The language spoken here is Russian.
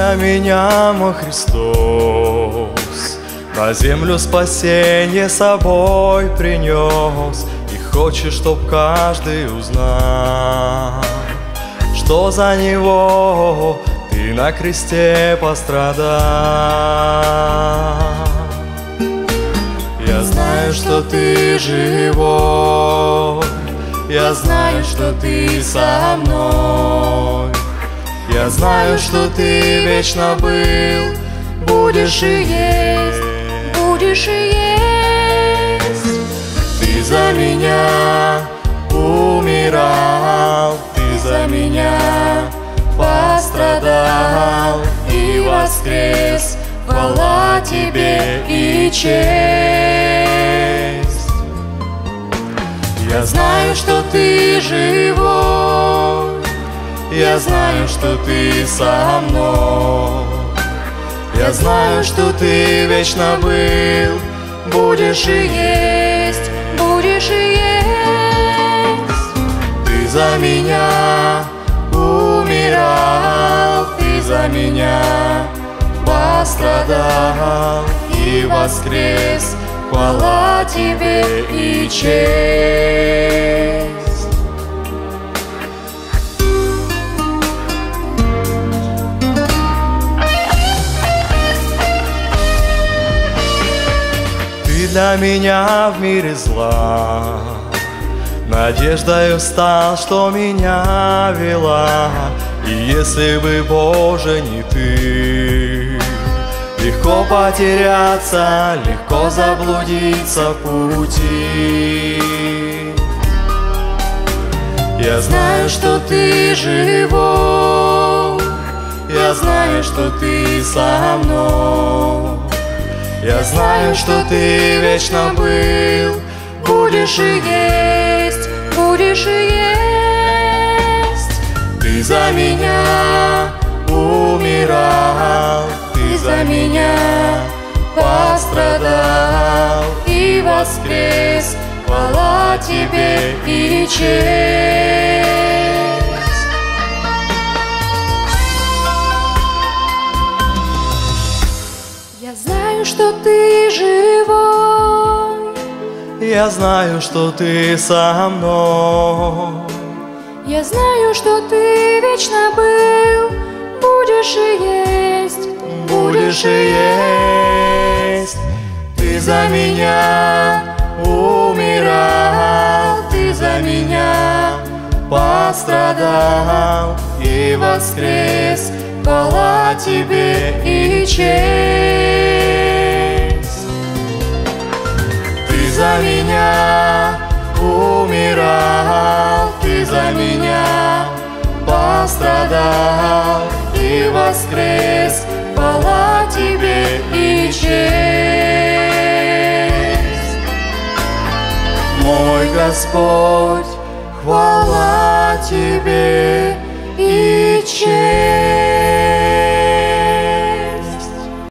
для меня, мой Христос, на землю спасение собой принес, И хочешь, чтоб каждый узнал, что за него ты на кресте пострадал. Я знаю, что ты живой, я знаю, что ты со мной. Я знаю, что ты вечно был, будешь и есть, будешь и есть. Ты за меня умирал, ты за меня пострадал и воскрес. Хвала тебе и честь. Я знаю, что ты живой, я знаю, что ты со мной. Я знаю, что ты вечно был. Будешь и есть, будешь и есть. Ты за меня умирал Ты за меня пострадал И воскрес. Хвала тебе и честь для меня в мире зла. Надеждою стал, что меня вела. И если бы, Боже, не ты Легко потеряться, легко заблудиться в пути. Я знаю, что ты живой. Я знаю, что ты со мной я знаю, что ты вечно был. Будешь и есть, будешь и есть. Ты за меня умирал. Ты за меня пострадал. И воскрес Хвала тебе и честь что ты живой. Я знаю, что ты со мной. Я знаю, что ты вечно был, будешь и есть, будешь и есть. Ты за меня умирал, ты за меня пострадал и воскрес. Хвала тебе и честь. За меня умирал, ты за меня пострадал и воскрес. Хвала тебе и честь. Мой Господь, хвала тебе и честь.